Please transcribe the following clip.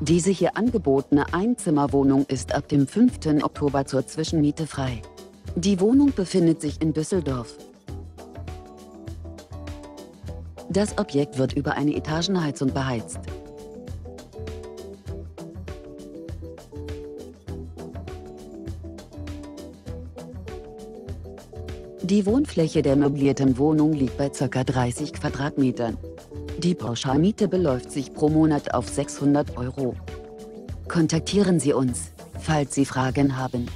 Diese hier angebotene Einzimmerwohnung ist ab dem 5. Oktober zur Zwischenmiete frei. Die Wohnung befindet sich in Düsseldorf. Das Objekt wird über eine Etagenheizung beheizt. Die Wohnfläche der möblierten Wohnung liegt bei ca. 30 Quadratmetern. Die Pauschalmiete beläuft sich pro Monat auf 600 Euro. Kontaktieren Sie uns, falls Sie Fragen haben.